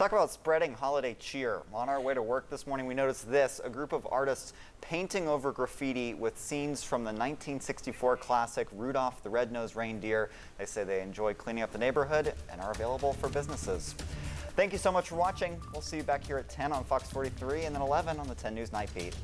Talk about spreading holiday cheer. On our way to work this morning, we noticed this, a group of artists painting over graffiti with scenes from the 1964 classic Rudolph the Red-Nosed Reindeer. They say they enjoy cleaning up the neighborhood and are available for businesses. Thank you so much for watching. We'll see you back here at 10 on Fox 43 and then 11 on the 10 News Night Beat.